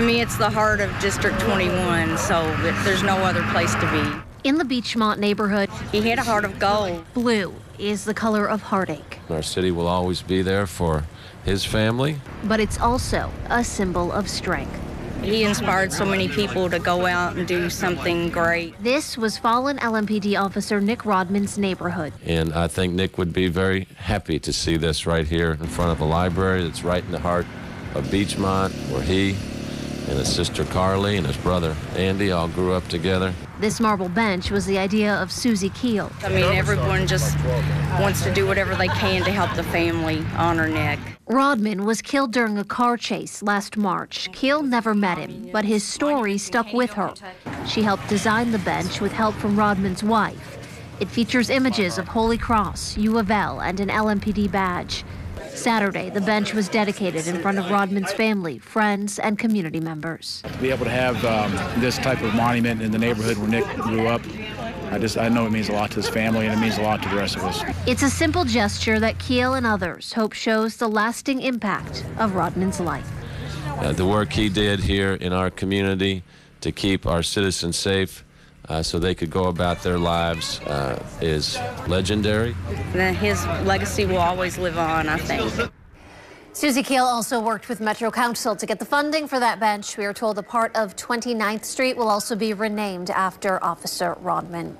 To me, it's the heart of District 21, so there's no other place to be. In the Beechmont neighborhood, he had a heart of gold. Blue is the color of heartache. Our city will always be there for his family. But it's also a symbol of strength. He inspired so many people to go out and do something great. This was fallen LMPD officer Nick Rodman's neighborhood. And I think Nick would be very happy to see this right here in front of a library that's right in the heart of Beechmont, where he and his sister Carly and his brother Andy all grew up together. This marble bench was the idea of Susie Keel. I mean, everyone just wants to do whatever they can to help the family honor Nick. Rodman was killed during a car chase last March. Keel never met him, but his story stuck with her. She helped design the bench with help from Rodman's wife. It features images of Holy Cross, U of L, and an LMPD badge. Saturday, the bench was dedicated in front of Rodman's family, friends, and community members. To be able to have um, this type of monument in the neighborhood where Nick grew up, I just I know it means a lot to his family and it means a lot to the rest of us. It's a simple gesture that Keel and others hope shows the lasting impact of Rodman's life. Uh, the work he did here in our community to keep our citizens safe uh, so they could go about their lives uh, is legendary. His legacy will always live on, I think. Susie Keel also worked with Metro Council to get the funding for that bench. We are told a part of 29th Street will also be renamed after Officer Rodman.